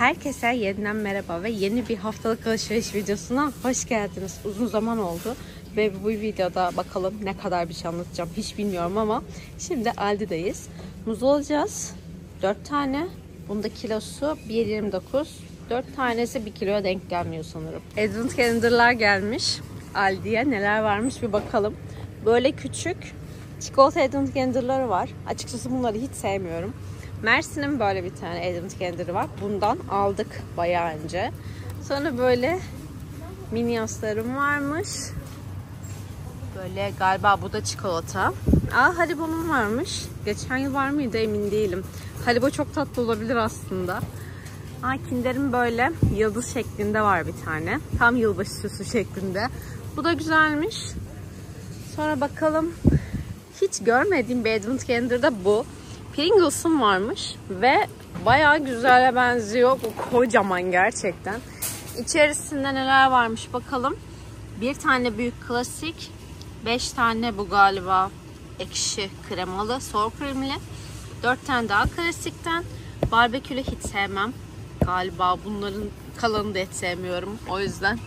Herkese yeniden merhaba ve yeni bir haftalık alışveriş videosuna hoş geldiniz. Uzun zaman oldu ve bu videoda bakalım ne kadar bir şey anlatacağım hiç bilmiyorum ama şimdi Aldi'deyiz. Muz alacağız. 4 tane. Bunda kilosu 1.29. 4 tanesi 1 kiloya denk gelmiyor sanırım. Advent Calendar'lar gelmiş. Aldi'ye neler varmış bir bakalım. Böyle küçük çikolata Advent Calendar'ları var. Açıkçası bunları hiç sevmiyorum. Mersin'in böyle bir tane Advent Calendar'ı var. Bundan aldık bayağı önce. Sonra böyle mini yaslarım varmış. Böyle galiba bu da çikolata. Aa Haribo'nun varmış. Geçen yıl var mıydı emin değilim. Haribo çok tatlı olabilir aslında. Aa Kinder'in böyle yıldız şeklinde var bir tane. Tam yılbaşı süsü şeklinde. Bu da güzelmiş. Sonra bakalım. Hiç görmediğim bir Advent Calendar'da bu. Pringles'ın varmış ve bayağı güzele benziyor. Bu kocaman gerçekten. İçerisinde neler varmış bakalım. Bir tane büyük klasik. Beş tane bu galiba ekşi kremalı, soğuk kremli. Dört tane daha klasikten. Barbekülü hiç sevmem. Galiba bunların kalanını da hiç sevmiyorum. O yüzden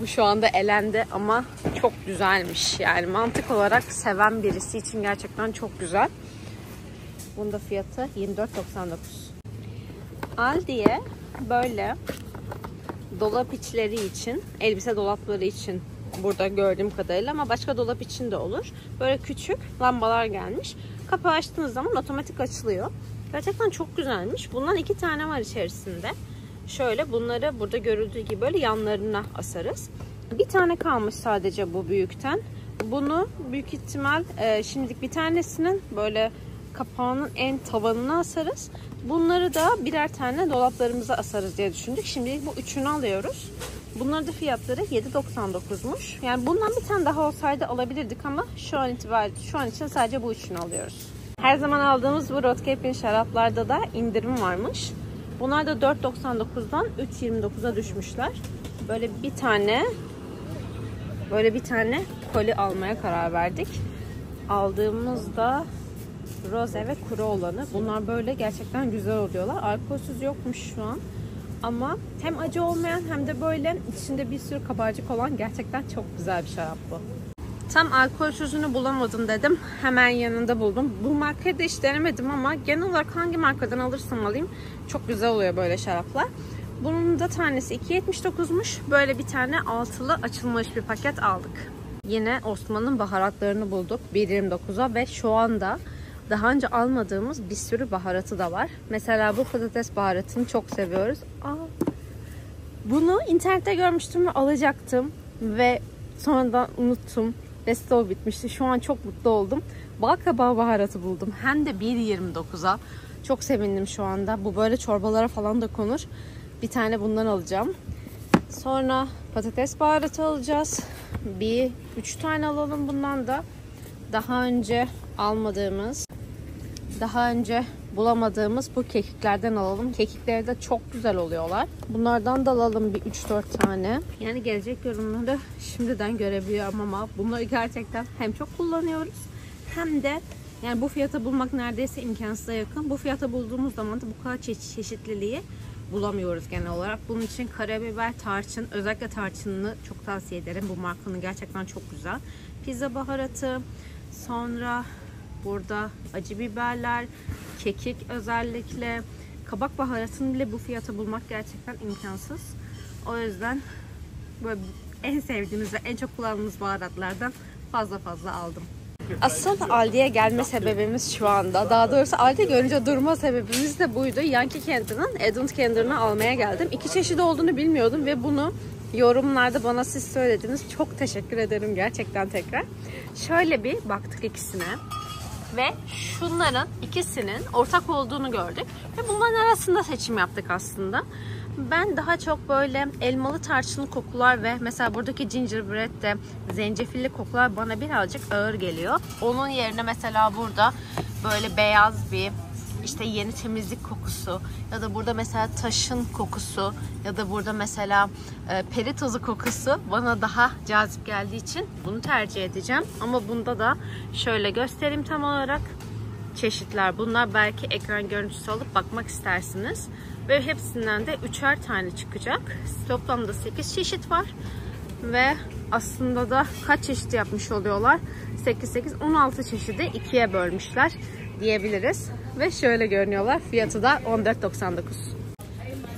bu şu anda elendi ama çok güzelmiş. Yani mantık olarak seven birisi için gerçekten çok güzel. Bunda fiyatı 24.99. Aldi'ye böyle dolap içleri için, elbise dolapları için burada gördüğüm kadarıyla ama başka dolap için de olur. Böyle küçük lambalar gelmiş. Kapağı açtığınız zaman otomatik açılıyor. Gerçekten çok güzelmiş. Bundan iki tane var içerisinde. Şöyle bunları burada görüldüğü gibi böyle yanlarına asarız. Bir tane kalmış sadece bu büyükten. Bunu büyük ihtimal e, şimdilik bir tanesinin böyle kapağının en tavanına asarız. Bunları da birer tane dolaplarımıza asarız diye düşündük. Şimdi bu üçünü alıyoruz. Bunların da fiyatları 7.99'muş. Yani bundan bir tane daha olsaydı alabilirdik ama şu an itibariyle şu an için sadece bu üçünü alıyoruz. Her zaman aldığımız bu Rotcap'in şaraplarda da indirim varmış. Bunlar da 4.99'dan 3.29'a düşmüşler. Böyle bir tane böyle bir tane koli almaya karar verdik. Aldığımızda roze ve kuru olanı. Bunlar böyle gerçekten güzel oluyorlar. Alkolsüz yokmuş şu an. Ama hem acı olmayan hem de böyle içinde bir sürü kabarcık olan gerçekten çok güzel bir şarap bu. Tam alkolsüzünü bulamadım dedim. Hemen yanında buldum. Bu markayı da hiç denemedim ama genel olarak hangi markadan alırsam alayım çok güzel oluyor böyle şaraplar. Bunun da tanesi 2.79'muş. Böyle bir tane altılı açılmış bir paket aldık. Yine Osman'ın baharatlarını bulduk 1.29'a ve şu anda daha önce almadığımız bir sürü baharatı da var. Mesela bu patates baharatını çok seviyoruz. Aa, bunu internette görmüştüm ve alacaktım ve sonradan unuttum. Ve stok bitmişti. Şu an çok mutlu oldum. Bal kabağı baharatı buldum. Hem de 1.29'a. Çok sevindim şu anda. Bu böyle çorbalara falan da konur. Bir tane bundan alacağım. Sonra patates baharatı alacağız. Bir, üç tane alalım bundan da. Daha önce almadığımız daha önce bulamadığımız bu kekiklerden alalım. Kekikleri de çok güzel oluyorlar. Bunlardan da alalım bir 3-4 tane. Yani gelecek yorumları şimdiden görebiliyorum ama bunları gerçekten hem çok kullanıyoruz hem de yani bu fiyata bulmak neredeyse imkansıza yakın. Bu fiyata bulduğumuz zaman da bu kadar çe- çeşitliliği bulamıyoruz genel olarak. Bunun için karabiber, tarçın, özellikle tarçınını çok tavsiye ederim. Bu markanın gerçekten çok güzel. Pizza baharatı, sonra Burada acı biberler, kekik özellikle, kabak baharatını bile bu fiyata bulmak gerçekten imkansız. O yüzden böyle en sevdiğimiz ve en çok kullandığımız baharatlardan fazla fazla aldım. Asıl Aldi'ye gelme sebebimiz şu anda. Daha doğrusu Aldi görünce durma sebebimiz de buydu. Yankee Candle'ın Advent Candle'ını almaya geldim. İki çeşidi olduğunu bilmiyordum ve bunu yorumlarda bana siz söylediniz. Çok teşekkür ederim gerçekten tekrar. Şöyle bir baktık ikisine ve şunların ikisinin ortak olduğunu gördük. Ve bunların arasında seçim yaptık aslında. Ben daha çok böyle elmalı tarçınlı kokular ve mesela buradaki gingerbread de zencefilli kokular bana birazcık ağır geliyor. Onun yerine mesela burada böyle beyaz bir işte yeni temizlik kokusu ya da burada mesela taşın kokusu ya da burada mesela e, peri tozu kokusu bana daha cazip geldiği için bunu tercih edeceğim. Ama bunda da şöyle göstereyim tam olarak çeşitler. Bunlar belki ekran görüntüsü alıp bakmak istersiniz. Ve hepsinden de üçer tane çıkacak. Toplamda 8 çeşit var. Ve aslında da kaç çeşit yapmış oluyorlar? 8, 8, 16 çeşidi ikiye bölmüşler diyebiliriz. Ve şöyle görünüyorlar. Fiyatı da 14.99.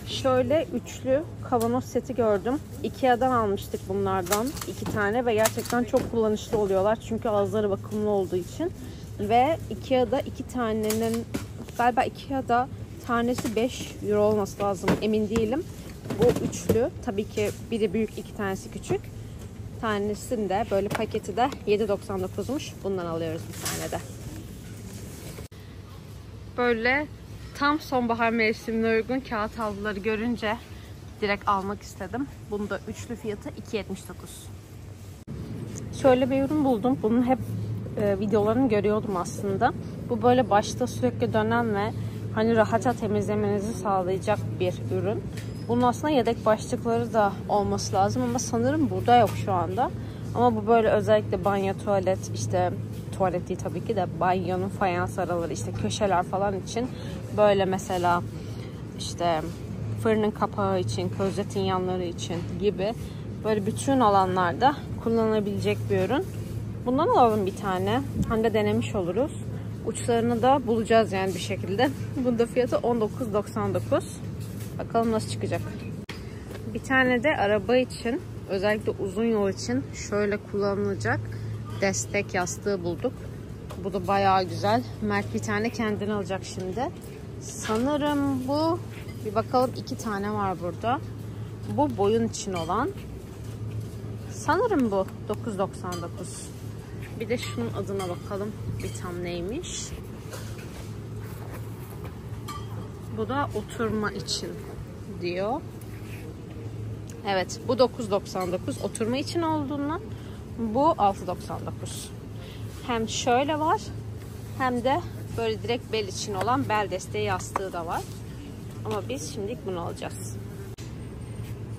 Şöyle üçlü kavanoz seti gördüm. Ikea'dan almıştık bunlardan iki tane ve gerçekten çok kullanışlı oluyorlar. Çünkü ağızları bakımlı olduğu için. Ve Ikea'da iki tanenin galiba Ikea'da tanesi 5 euro olması lazım emin değilim. Bu üçlü tabii ki biri büyük iki tanesi küçük. Tanesinde böyle paketi de 7.99'muş. Bundan alıyoruz bir tane de. Böyle tam sonbahar mevsimine uygun kağıt havluları görünce direkt almak istedim. Bunun da üçlü fiyatı 2.79. Şöyle bir ürün buldum. Bunun hep e, videolarını görüyordum aslında. Bu böyle başta sürekli dönen ve hani rahatça temizlemenizi sağlayacak bir ürün. Bunun aslında yedek başlıkları da olması lazım ama sanırım burada yok şu anda. Ama bu böyle özellikle banyo, tuvalet, işte tuvalet değil tabii ki de banyonun fayans araları, işte köşeler falan için böyle mesela işte fırının kapağı için, klozetin yanları için gibi böyle bütün alanlarda kullanılabilecek bir ürün. Bundan alalım bir tane. Hani de denemiş oluruz. Uçlarını da bulacağız yani bir şekilde. Bunda fiyatı 19.99. Bakalım nasıl çıkacak. Bir tane de araba için özellikle uzun yol için şöyle kullanılacak destek yastığı bulduk. Bu da bayağı güzel. Mert bir tane kendini alacak şimdi. Sanırım bu bir bakalım iki tane var burada. Bu boyun için olan. Sanırım bu 9.99. Bir de şunun adına bakalım. Bir tam neymiş. Bu da oturma için diyor. Evet bu 9.99 oturma için olduğundan bu 6.99. Hem şöyle var hem de böyle direkt bel için olan bel desteği yastığı da var. Ama biz şimdilik bunu alacağız.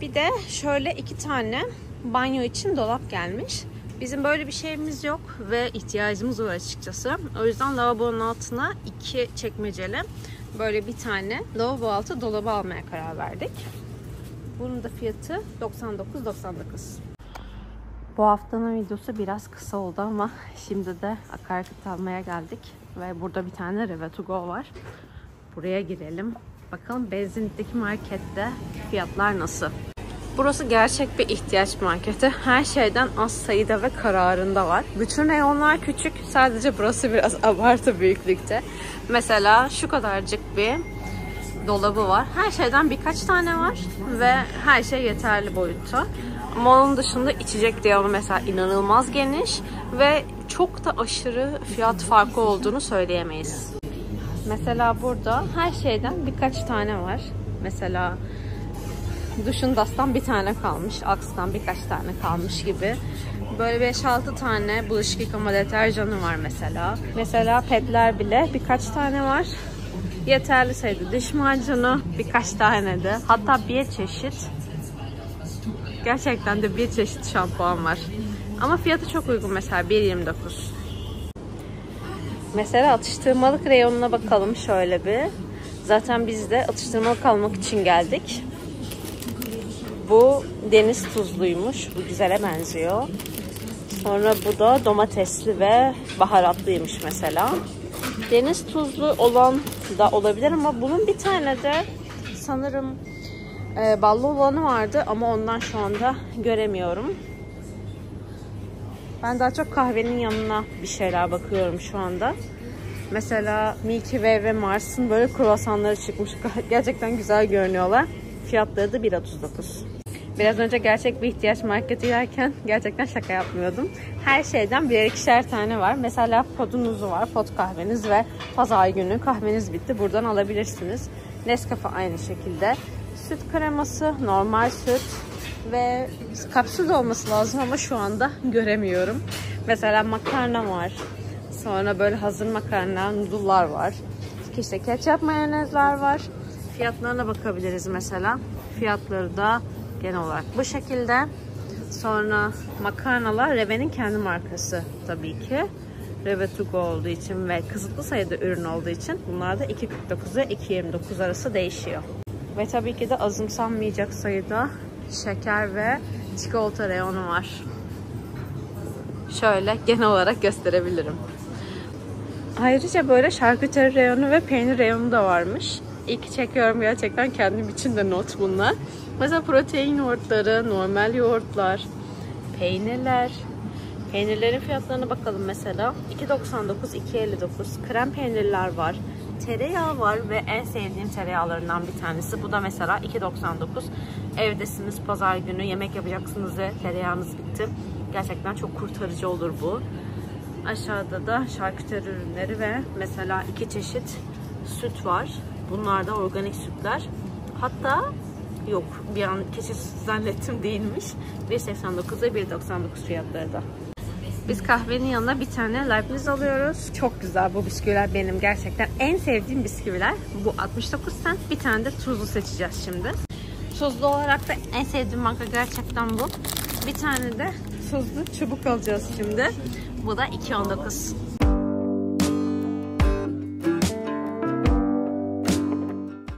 Bir de şöyle iki tane banyo için dolap gelmiş. Bizim böyle bir şeyimiz yok ve ihtiyacımız var açıkçası. O yüzden lavabonun altına iki çekmeceli böyle bir tane lavabo altı dolabı almaya karar verdik. Bunun da fiyatı 99.99. Bu haftanın videosu biraz kısa oldu ama şimdi de akaryakıt almaya geldik. Ve burada bir tane Revetugo var. Buraya girelim. Bakalım benzinlikteki markette fiyatlar nasıl? Burası gerçek bir ihtiyaç marketi. Her şeyden az sayıda ve kararında var. Bütün reyonlar küçük. Sadece burası biraz abartı büyüklükte. Mesela şu kadarcık bir dolabı var. Her şeyden birkaç tane var ve her şey yeterli boyutta. Ama onun dışında içecek diyarı mesela inanılmaz geniş ve çok da aşırı fiyat farkı olduğunu söyleyemeyiz. Mesela burada her şeyden birkaç tane var. Mesela Duşun dastan bir tane kalmış. Aks'tan birkaç tane kalmış gibi. Böyle 5-6 tane bulaşık yıkama deterjanı var mesela. Mesela petler bile birkaç tane var. Yeterli sayıda diş macunu birkaç tane de. Hatta bir çeşit. Gerçekten de bir çeşit şampuan var. Ama fiyatı çok uygun mesela 1.29. Mesela atıştırmalık reyonuna bakalım şöyle bir. Zaten biz de atıştırmalık almak için geldik. Bu deniz tuzluymuş. Bu güzele benziyor. Sonra bu da domatesli ve baharatlıymış mesela. Deniz tuzlu olan da olabilir ama bunun bir tane de sanırım e, ballı olanı vardı ama ondan şu anda göremiyorum. Ben daha çok kahvenin yanına bir şeyler bakıyorum şu anda. Mesela Milky Way ve Mars'ın böyle kruvasanları çıkmış. Gerçekten güzel görünüyorlar. Fiyatları da 1.39. Biraz önce gerçek bir ihtiyaç marketi yerken gerçekten şaka yapmıyordum. Her şeyden birer ikişer tane var. Mesela podunuzu var, pot kahveniz ve pazar günü kahveniz bitti. Buradan alabilirsiniz. Nescafe aynı şekilde. Süt kreması, normal süt ve kapsül olması lazım ama şu anda göremiyorum. Mesela makarna var. Sonra böyle hazır makarna, noodle'lar var. İşte ketçap mayonezler var. Fiyatlarına bakabiliriz mesela. Fiyatları da genel olarak bu şekilde. Sonra makarnalar Reve'nin kendi markası tabii ki. Reve Tugo olduğu için ve kısıtlı sayıda ürün olduğu için bunlar da 2.49 ve 2.29 arası değişiyor. Ve tabii ki de azımsanmayacak sayıda şeker ve çikolata reyonu var. Şöyle genel olarak gösterebilirim. Ayrıca böyle şarküteri reyonu ve peynir reyonu da varmış. İlk çekiyorum gerçekten kendim için de not bunlar. Mesela protein yoğurtları, normal yoğurtlar, peynirler. Peynirlerin fiyatlarına bakalım mesela. 2.99, 2.59. Krem peynirler var. Tereyağı var ve en sevdiğim tereyağlarından bir tanesi. Bu da mesela 2.99. Evdesiniz pazar günü yemek yapacaksınız ve tereyağınız bitti. Gerçekten çok kurtarıcı olur bu. Aşağıda da şarküteri ürünleri ve mesela iki çeşit süt var. Bunlar da organik sütler. Hatta yok bir an keçi zannettim değilmiş. 1.89 ve 1.99 fiyatları da. Biz kahvenin yanına bir tane Leibniz alıyoruz. Çok güzel bu bisküviler benim gerçekten en sevdiğim bisküviler. Bu 69 cent. Bir tane de tuzlu seçeceğiz şimdi. Tuzlu olarak da en sevdiğim marka gerçekten bu. Bir tane de tuzlu çubuk alacağız şimdi. Bu da 2.19.